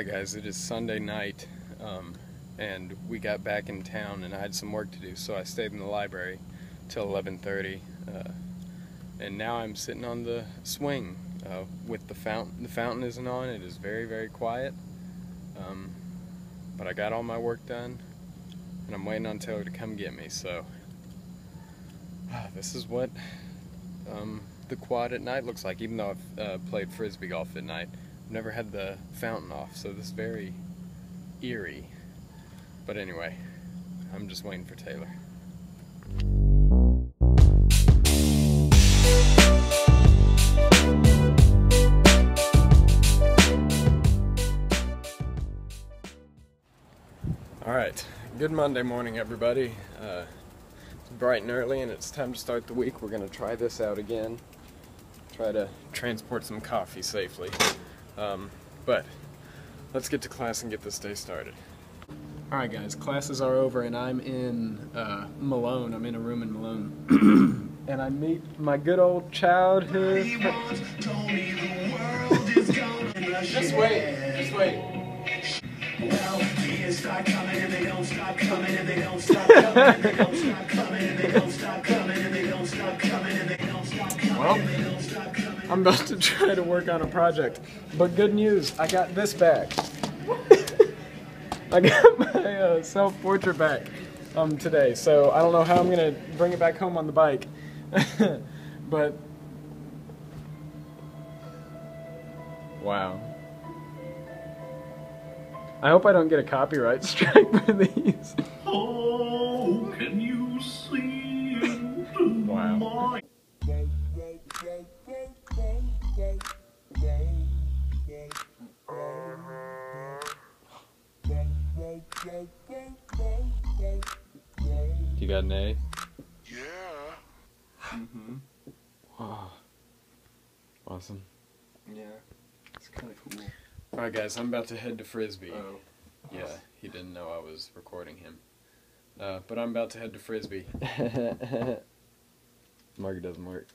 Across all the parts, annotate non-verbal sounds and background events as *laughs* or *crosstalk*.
Alright guys, it is Sunday night, um, and we got back in town and I had some work to do, so I stayed in the library till 11.30, uh, and now I'm sitting on the swing uh, with the fountain. The fountain isn't on, it is very, very quiet, um, but I got all my work done, and I'm waiting on Taylor to come get me, so *sighs* this is what um, the quad at night looks like, even though I've uh, played frisbee golf at night never had the fountain off, so this is very eerie. But anyway, I'm just waiting for Taylor. Alright, good Monday morning everybody. Uh, it's bright and early and it's time to start the week. We're to try this out again. Try to transport some coffee safely. Um, but let's get to class and get this day started. Alright guys, classes are over and I'm in uh, Malone. I'm in a room in Malone. and I meet my good old childhood... just wait, just wait. Well, the start coming and they don't stop coming and they don't stop coming and they don't stop coming and they don't stop coming and they don't stop coming and they don't stop coming and they don't stop coming. I'm about to try to work on a project. But good news, I got this back. I got *laughs* my uh, self-portrait back um, today, so I don't know how I'm going to bring it back home on the bike. *laughs* but, wow. I hope I don't get a copyright *laughs* strike for these. You got an A? Yeah. Mm-hmm. Wow. Awesome. Yeah. It's kind of cool. Alright guys, I'm about to head to Frisbee. Oh. Yeah, he didn't know I was recording him. Uh, but I'm about to head to Frisbee. *laughs* Market doesn't work.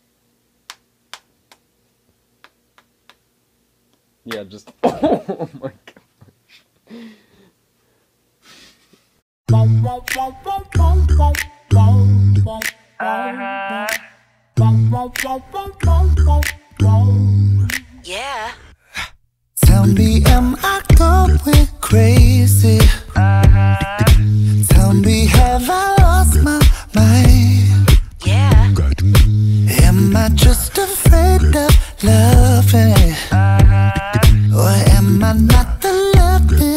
Yeah, just. *laughs* oh my Yeah. Tell me, am I going crazy? Tell me, have I lost my mind? Yeah. Am I just afraid of loving? Or am I not loving.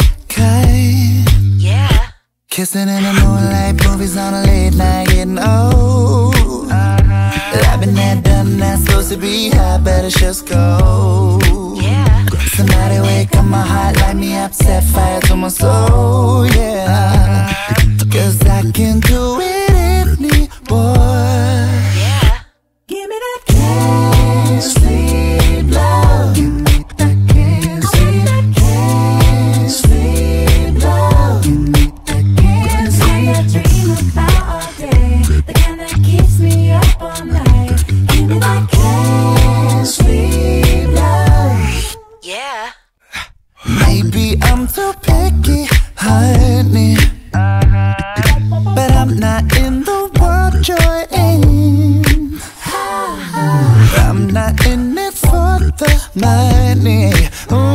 Kissing in the moonlight, movies on a late night, getting old. I've been there, done that, supposed to be high, better just go. Yeah. Somebody wake up my heart, light me up, set fire to my soul, yeah. Cause I can do it Maybe I'm too picky, honey. But I'm not in the world you're in. I'm not in it for the money. Ooh,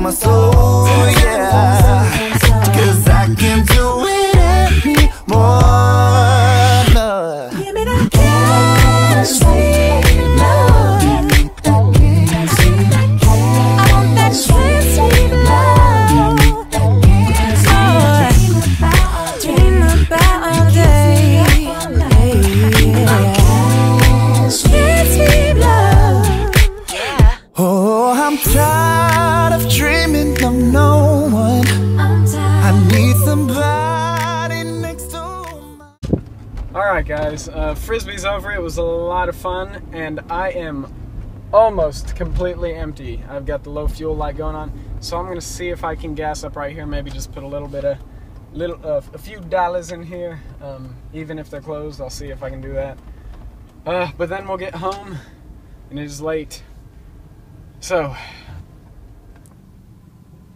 my soul, yeah. Somebody next to me. Alright guys, uh, Frisbee's over. It was a lot of fun, and I am almost completely empty. I've got the low fuel light going on, so I'm gonna see if I can gas up right here. Maybe just put a little bit of little uh, a few dollars in here, um, even if they're closed. I'll see if I can do that. Uh, but then we'll get home, and it is late. So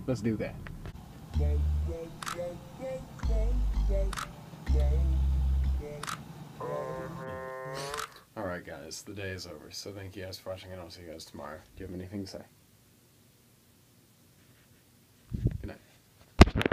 let's do that. All right, guys, the day is over. So thank you guys for watching, and I'll see you guys tomorrow. Do you have anything to say?